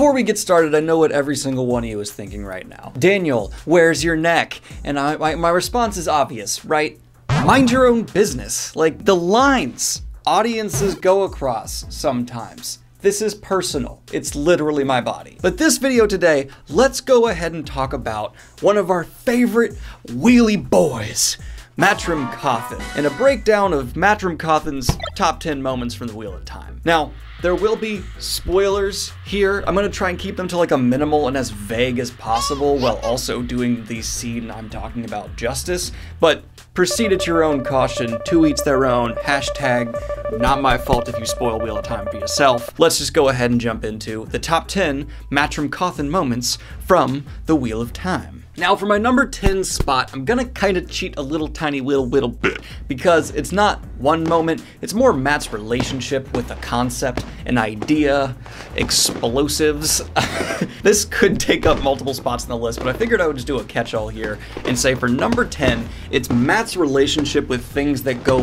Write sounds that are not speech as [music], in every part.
before we get started, I know what every single one of you is thinking right now. Daniel, where's your neck? And I, my, my response is obvious, right? Mind your own business. Like the lines audiences go across sometimes. This is personal. It's literally my body. But this video today, let's go ahead and talk about one of our favorite wheelie boys, Matrim Cauthon, and a breakdown of Matrim Cauthon's top 10 moments from the Wheel of Time. Now, there will be spoilers here. I'm gonna try and keep them to like a minimal and as vague as possible while also doing the scene I'm talking about justice, but proceed at your own caution, two eats their own, hashtag not my fault if you spoil Wheel of Time for yourself. Let's just go ahead and jump into the top 10 Matrim Cauthon moments from the Wheel of Time. Now for my number 10 spot, I'm gonna kind of cheat a little tiny little little bit because it's not one moment, it's more Mat's relationship with a concept, an idea, explosives. [laughs] this could take up multiple spots in the list, but I figured I would just do a catch-all here and say for number 10, it's Mat's relationship with things that go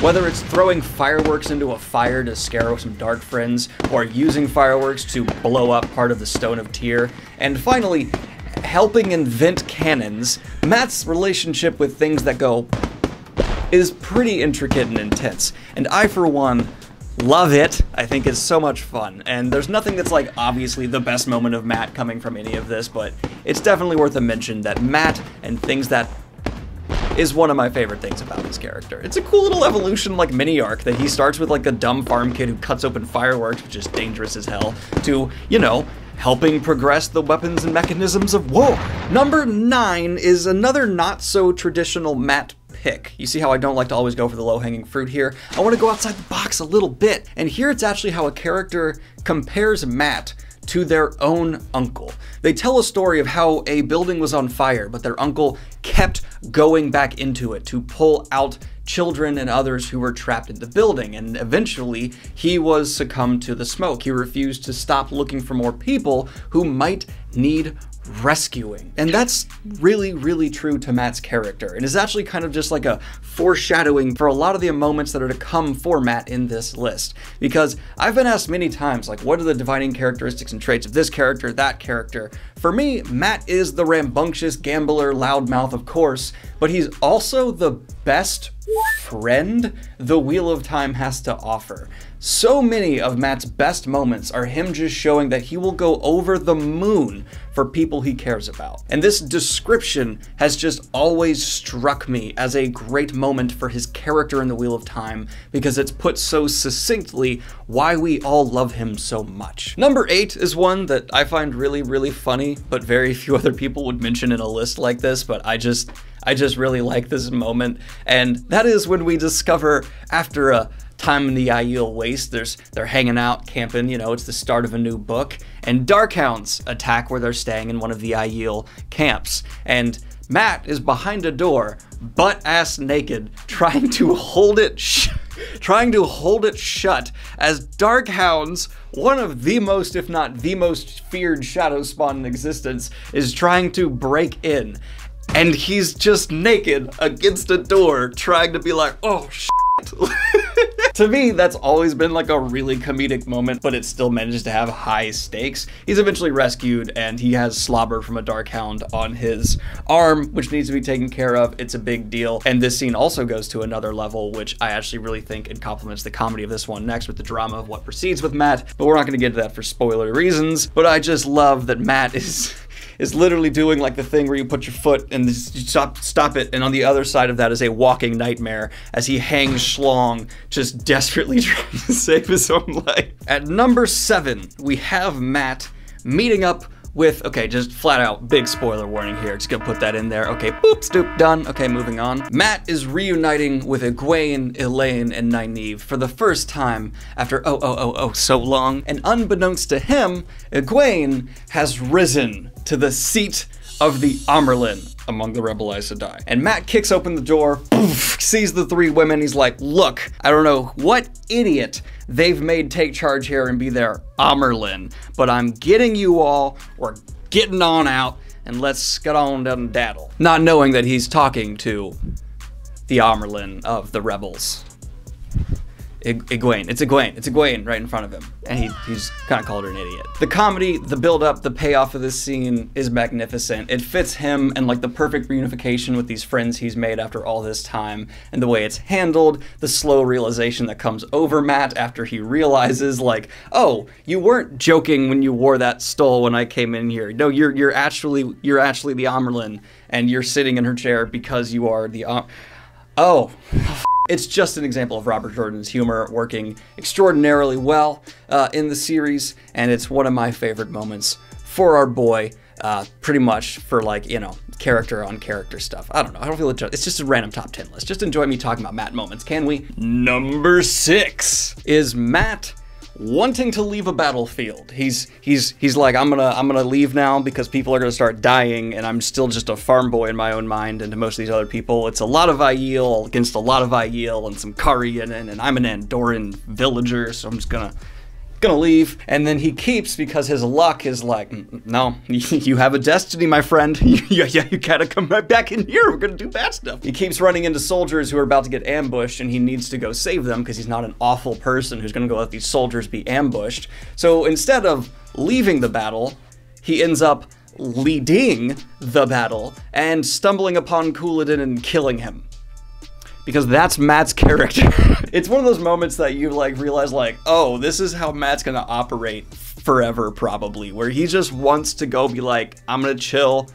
whether it's throwing fireworks into a fire to scare some dark friends, or using fireworks to blow up part of the Stone of Tear, and finally, helping invent cannons, Mat's relationship with things that go is pretty intricate and intense. And I, for one, love it. I think it's so much fun. And there's nothing that's like obviously the best moment of Mat coming from any of this, but it's definitely worth a mention that Mat and things that is one of my favorite things about his character. It's a cool little evolution, like mini arc, that he starts with like a dumb farm kid who cuts open fireworks, which is dangerous as hell, to, you know, helping progress the weapons and mechanisms of war. Number nine is another not so traditional Mat pick. You see how I don't like to always go for the low hanging fruit here? I want to go outside the box a little bit. And here it's actually how a character compares Mat to their own uncle. They tell a story of how a building was on fire, but their uncle kept going back into it to pull out children and others who were trapped in the building. And eventually, he was succumbed to the smoke. He refused to stop looking for more people who might need rescuing. And that's really, really true to Mat's character, and is actually kind of just like a foreshadowing for a lot of the moments that are to come for Mat in this list. Because I've been asked many times, like, what are the defining characteristics and traits of this character, that character? For me, Mat is the rambunctious gambler, loudmouth, of course, but he's also the best friend the Wheel of Time has to offer. So many of Mat's best moments are him just showing that he will go over the moon for people he cares about. And this description has just always struck me as a great moment for his character in the Wheel of Time because it's put so succinctly why we all love him so much. Number 8 is one that I find really, really funny, but very few other people would mention in a list like this, but I just I just really like this moment, and that is when we discover after a time in the Aiel Waste. There's they're hanging out, camping. You know, it's the start of a new book, and Darkhounds attack where they're staying in one of the Aiel camps, and Mat is behind a door, butt ass naked, trying to hold it. [laughs] trying to hold it shut as Darkhounds, one of the most, if not the most feared shadow spawn in existence, is trying to break in. And he's just naked against a door, trying to be like, oh, [laughs] to me, that's always been like a really comedic moment, but it still manages to have high stakes. He's eventually rescued and he has slobber from a dark hound on his arm, which needs to be taken care of. It's a big deal. And this scene also goes to another level, which I actually really think it complements the comedy of this one next with the drama of what proceeds with Mat. But we're not going to get to that for spoiler reasons. But I just love that Mat is [laughs] is literally doing like the thing where you put your foot and you stop stop it, and on the other side of that is a walking nightmare as he hangs schlong, just desperately [laughs] trying to save his own life. At number seven, we have Mat meeting up with, okay, just flat out, big spoiler warning here. Just gonna put that in there. Okay, boop, stoop, done. Okay, moving on. Mat is reuniting with Egwene, Elayne, and Nynaeve for the first time after oh, oh, oh, oh, so long. And unbeknownst to him, Egwene has risen to the seat of the Amyrlin among the rebel Aes Sedai. And Mat kicks open the door, poof, sees the three women. He's like, look, I don't know what idiot they've made take charge here and be their Amyrlin, but I'm getting you all, we're getting on out, and let's get on and daddle. Not knowing that he's talking to the Amyrlin of the rebels. Egwene. It's Egwene. It's Egwene right in front of him. And he, he's kind of called her an idiot. The comedy, the build up, the payoff of this scene is magnificent. It fits him and like the perfect reunification with these friends he's made after all this time. And the way it's handled, the slow realization that comes over Mat after he realizes like, oh, you weren't joking when you wore that stole when I came in here. No, you're you're actually you're actually the Amyrlin and you're sitting in her chair because you are the Oh. [laughs] It's just an example of Robert Jordan's humor working extraordinarily well uh, in the series, and it's one of my favorite moments for our boy, uh, pretty much for like, you know, character on character stuff. I don't know. I don't feel it. It's just a random top 10 list. Just enjoy me talking about Mat moments, can we? Number six is Mat wanting to leave a battlefield. He's he's he's like I'm gonna I'm gonna leave now because people are gonna start dying, and I'm still just a farm boy in my own mind. And to most of these other people, it's a lot of Aiel against a lot of Aiel and some Kari and and I'm an Andoran villager, so I'm just gonna gonna leave. And then he keeps because his luck is like, no, [laughs] you have a destiny, my friend. [laughs] yeah, yeah, you gotta come right back in here. We're gonna do bad stuff. He keeps running into soldiers who are about to get ambushed, and he needs to go save them because he's not an awful person who's gonna go let these soldiers be ambushed. So instead of leaving the battle, he ends up leading the battle and stumbling upon Couladin and killing him because that's Mat's character. [laughs] it's one of those moments that you like realize like, oh, this is how Mat's gonna operate forever probably, where he just wants to go be like, I'm gonna chill,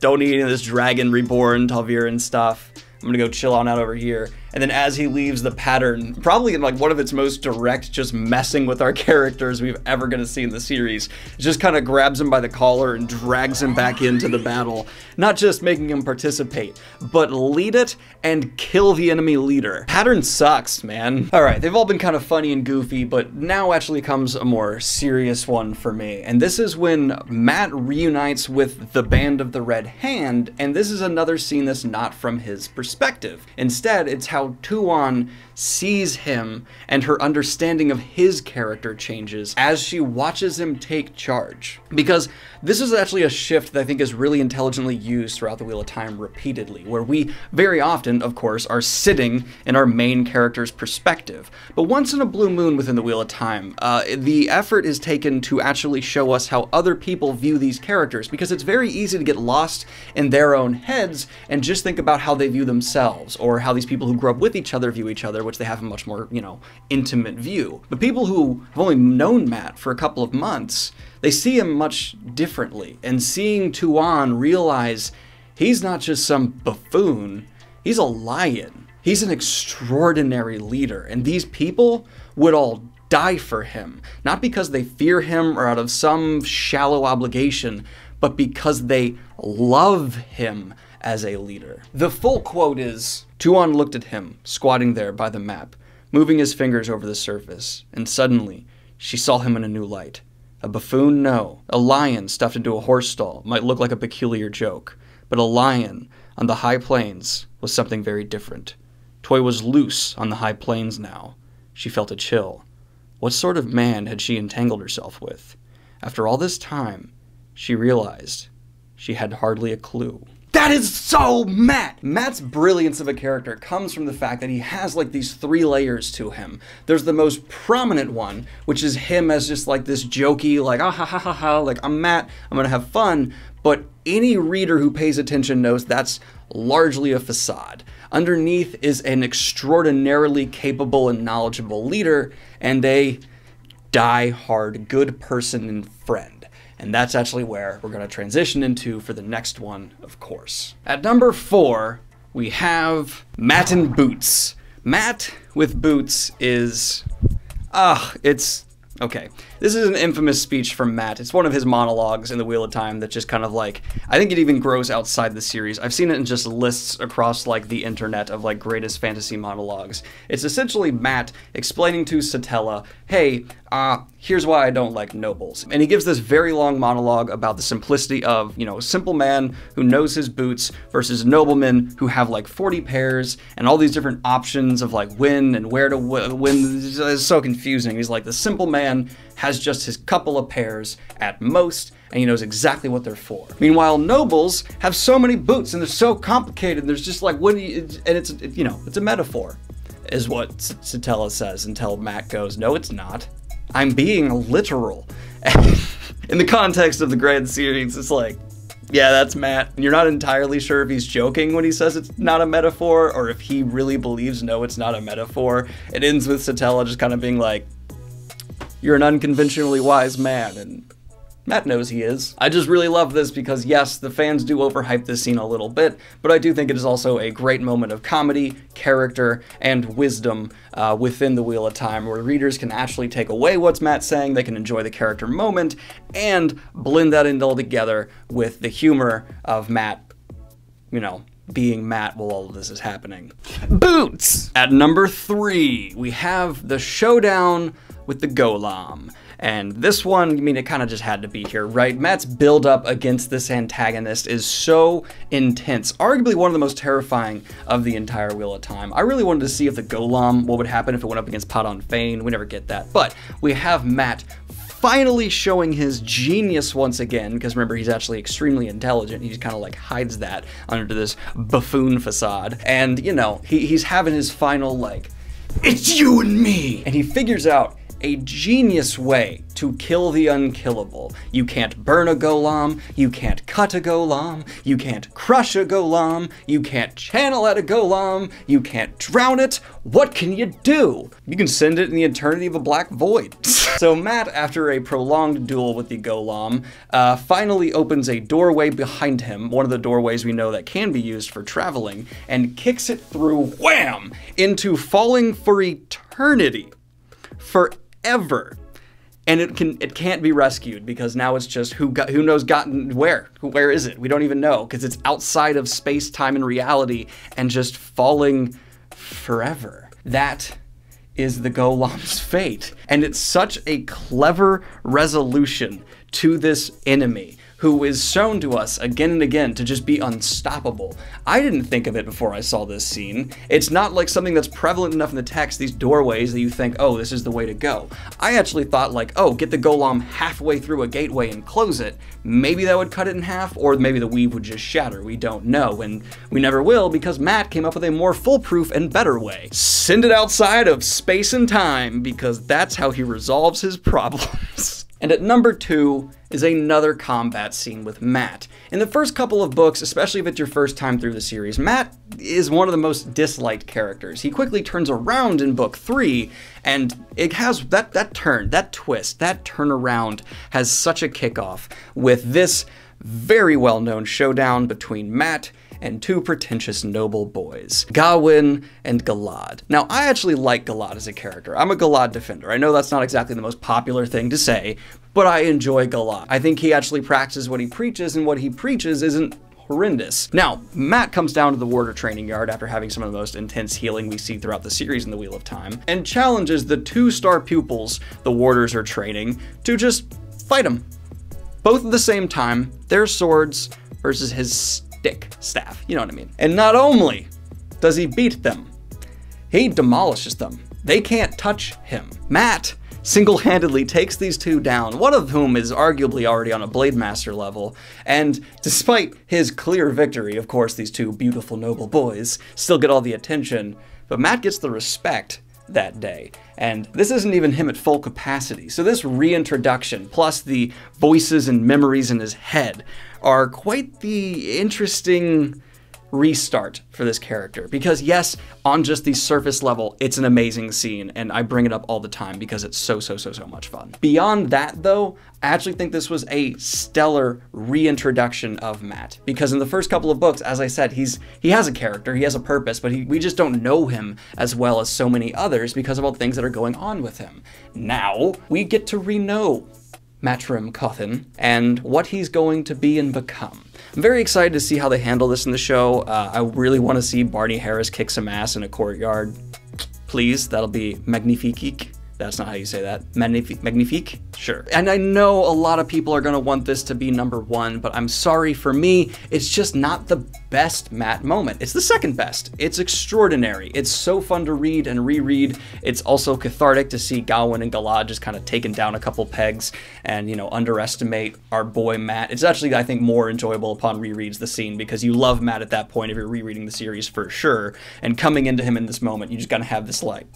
don't need any of this Dragon Reborn, and stuff. I'm gonna go chill on out over here. And then as he leaves the pattern, probably in like one of its most direct, just messing with our [laughs] characters we've ever gonna see in the series, just kind of grabs him by the collar and drags him back into the battle. Not just making him participate, but lead it and kill the enemy leader. Pattern sucks, man. All right, they've all been kind of funny and goofy, but now actually comes a more serious one for me. And this is when Mat reunites with the Band of the Red Hand, and this is another scene that's not from his perspective. Instead, it's how how Tuon sees him and her understanding of his character changes as she watches him take charge. Because this is actually a shift that I think is really intelligently used throughout the Wheel of Time repeatedly, where we very often, of course, are sitting in our main character's perspective. But once in a blue moon within the Wheel of Time, uh, the effort is taken to actually show us how other people view these characters, because it's very easy to get lost in their own heads and just think about how they view themselves, or how these people who grew up with each other view each other, which they have a much more, you know, intimate view. But people who have only known Mat for a couple of months, they see him much differently. And seeing Tuon realize he's not just some buffoon, he's a lion. He's an extraordinary leader. And these people would all die for him, not because they fear him or out of some shallow obligation, but because they love him as a leader. The full quote is Tuon looked at him, squatting there by the map, moving his fingers over the surface, and suddenly she saw him in a new light. A buffoon, no. A lion stuffed into a horse stall might look like a peculiar joke, but a lion on the high plains was something very different. Toy was loose on the high plains now. She felt a chill. What sort of man had she entangled herself with? After all this time, she realized she had hardly a clue. That is so Mat! Mat's brilliance of a character comes from the fact that he has like these three layers to him. There's the most prominent one, which is him as just like this jokey, like, ah ha ha ha ha, like, I'm Mat, I'm gonna have fun. But any reader who pays attention knows that's largely a facade. Underneath is an extraordinarily capable and knowledgeable leader, and a die hard good person and friend. And that's actually where we're going to transition into for the next one, of course. At number four, we have Mat and Boots. Mat with Boots is. Ah, it's. Okay. This is an infamous speech from Mat. It's one of his monologues in the Wheel of Time that just kind of like I think it even grows outside the series. I've seen it in just lists across like the internet of like greatest fantasy monologues. It's essentially Mat explaining to Setalle, "Hey, uh, here's why I don't like nobles." And he gives this very long monologue about the simplicity of, you know, a simple man who knows his boots versus noblemen who have like 40 pairs and all these different options of like when and where to win. It's so confusing. He's like the simple man has just his couple of pairs at most, and he knows exactly what they're for. Meanwhile, nobles have so many boots and they're so complicated. There's just like, what do you, and it's, you know, it's a metaphor. is what Setalle says until Mat goes, no, it's not. I'm being literal. [laughs] In the context of the grand series, it's like, yeah, that's Mat. And you're not entirely sure if he's joking when he says it's not a metaphor or if he really believes no, it's not a metaphor. It ends with Setalle just kind of being like, you're an unconventionally wise man, and Mat knows he is. I just really love this because yes, the fans do overhype this scene a little bit, but I do think it is also a great moment of comedy, character, and wisdom uh, within the Wheel of Time where readers can actually take away what's Mat saying, they can enjoy the character moment, and blend that in all together with the humor of Mat, you know, being Mat while all of this is happening. Boots! At number three, we have the showdown with the Gholam. And this one, I mean, it kind of just had to be here, right? Mat's build up against this antagonist is so intense. Arguably one of the most terrifying of the entire Wheel of Time. I really wanted to see if the Gholam, what would happen if it went up against Padan Fain. We never get that. But we have Mat finally showing his genius once again, because remember, he's actually extremely intelligent. He just kind of like hides that under this buffoon facade. And, you know, he, he's having his final, like, it's you and me! And he figures out a genius way to kill the unkillable. You can't burn a gholam, you can't cut a gholam, you can't crush a gholam, you can't channel at a gholam, you can't drown it. What can you do? You can send it in the eternity of a black void. [laughs] so Mat, after a prolonged duel with the gholam, uh, finally opens a doorway behind him, one of the doorways we know that can be used for traveling, and kicks it through, wham, into falling for eternity. For ever. And it can it can't be rescued because now it's just who got who knows gotten where where is it we don't even know because it's outside of space time and reality and just falling forever. That is the Gholam's [laughs] fate. And it's such a clever resolution to this enemy who is shown to us again and again to just be unstoppable. I didn't think of it before I saw this scene. It's not like something that's prevalent enough in the text, these doorways that you think, oh, this is the way to go. I actually thought like, oh, get the gholam halfway through a gateway and close it. Maybe that would cut it in half, or maybe the weave would just shatter. We don't know, and we never will because Mat came up with a more foolproof and better way. Send it outside of space and time because that's how he resolves his [laughs] problems. And at number two is another combat scene with Mat. In the first couple of books, especially if it's your first time through the series, Mat is one of the most disliked characters. He quickly turns around in book three, and it has that, that turn, that twist, that turnaround has such a kickoff with this very well known showdown between Mat and two pretentious noble boys, Gawyn and Galad. Now, I actually like Galad as a character. I'm a Galad defender. I know that's not exactly the most popular thing to say, but I enjoy Galad. I think he actually practices what he preaches, and what he preaches isn't horrendous. Now, Mat comes down to the warder training yard after having some of the most intense healing we see throughout the series in the Wheel of Time, and challenges the two star pupils the warders are training to just fight him. Both at the same time, their swords versus his stick staff. You know what I mean? And not only does he beat them, he demolishes them. They can't touch him. Mat single-handedly takes these two down, one of whom is arguably already on a Blade Master level, and despite his clear victory, of course these two beautiful noble boys still get all the attention, but Mat gets the respect that day. And this isn't even him at full capacity. So this reintroduction, plus the voices and memories in his head, are quite the interesting restart for this character. Because yes on just the surface level it's an amazing scene and i bring it up all the time because it's so so so so much fun. Beyond that though i actually think this was a stellar reintroduction of mat. Because in the first couple of books as i said he's he has a character he has a purpose but he, we just don't know him as well as so many others because of all the things that are going on with him. Now we get to re-know Matrim Cauthon and what he's going to be and become. I'm very excited to see how they handle this in the show. Uh, I really want to see Barney Harris kick some ass in a courtyard. Please, that'll be magnifique. That's not how you say that. Magnifique? Magnifique? Sure. And I know a lot of people are gonna want this to be number one, but I'm sorry, for me, it's just not the best Mat moment. It's the second best. It's extraordinary. It's so fun to read and reread. It's also cathartic to see Gawyn and Galad just kind of taken down a couple pegs and, you know, underestimate our boy Mat. It's actually, I think, more enjoyable upon rereads the scene because you love Mat at that point if you're rereading the series for sure. And coming into him in this moment, you just gotta have this like,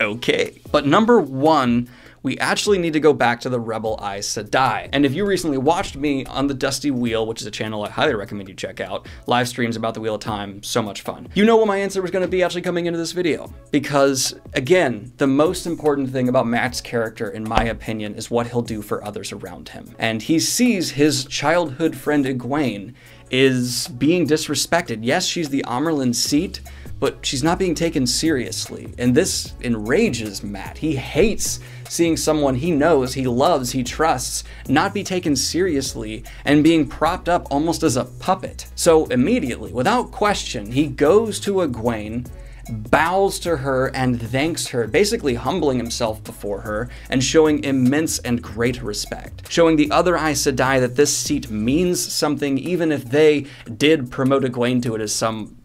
okay. But number one, we actually need to go back to the Rebel Aes Sedai. And if you recently watched me on the Dusty Wheel, which is a channel I highly recommend you check out, live streams about the Wheel of Time, so much fun. You know what my answer was going to be actually coming into this video. Because, again, the most important thing about Mat's character, in my opinion, is what he'll do for others around him. And he sees his childhood friend Egwene is being disrespected. Yes, she's the Amyrlin seat, but she's not being taken seriously. And this enrages Mat. He hates seeing someone he knows, he loves, he trusts, not be taken seriously and being propped up almost as a puppet. So immediately, without question, he goes to Egwene bows to her and thanks her, basically humbling himself before her and showing immense and great respect. Showing the other Aes Sedai that this seat means something even if they did promote Egwene to it as some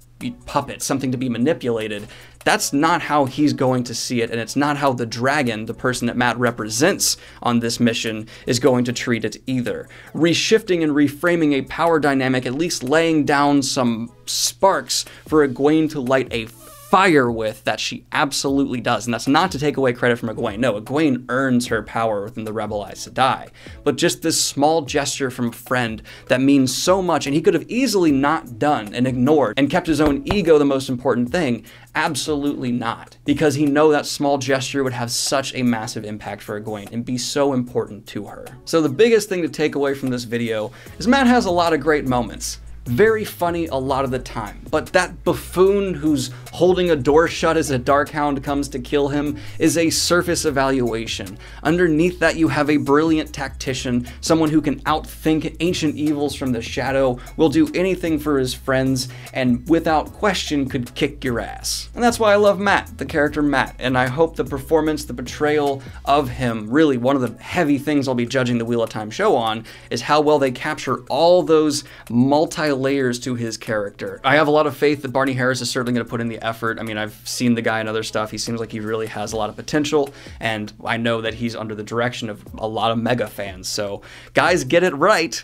puppet, something to be manipulated. That's not how he's going to see it, and it's not how the dragon, the person that Mat represents on this mission, is going to treat it either. Reshifting and reframing a power dynamic, at least laying down some sparks for Egwene to light a fire with that she absolutely does. And that's not to take away credit from Egwene. No, Egwene earns her power within the Rebel Aes Sedai. But just this small gesture from a friend that means so much, and he could have easily not done and ignored and kept his own ego the most important thing. Absolutely not. Because he know that small gesture would have such a massive impact for Egwene and be so important to her. So the biggest thing to take away from this video is Mat has a lot of great moments very funny a lot of the time. But that buffoon who's holding a door shut as a Darkhound comes to kill him is a surface evaluation. Underneath that, you have a brilliant tactician, someone who can outthink ancient evils from the shadow, will do anything for his friends, and without question could kick your ass. And that's why I love Mat, the character Mat, and I hope the performance, the portrayal of him, really one of the heavy things I'll be judging the Wheel of Time show on, is how well they capture all those multi layers to his character. I have a lot of faith that Barney Harris is certainly going to put in the effort. I mean, I've seen the guy in other stuff. He seems like he really has a lot of potential, and I know that he's under the direction of a lot of mega fans. So, guys, get it right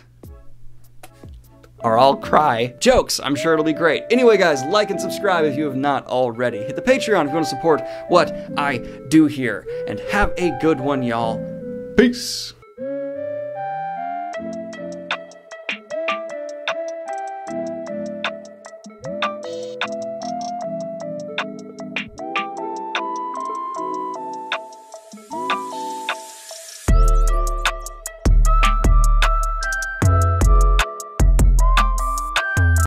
or I'll cry. Jokes, I'm sure it'll be great. Anyway, guys, like and subscribe if you have not already. Hit the Patreon if you want to support what I do here. And have a good one, y'all. Peace.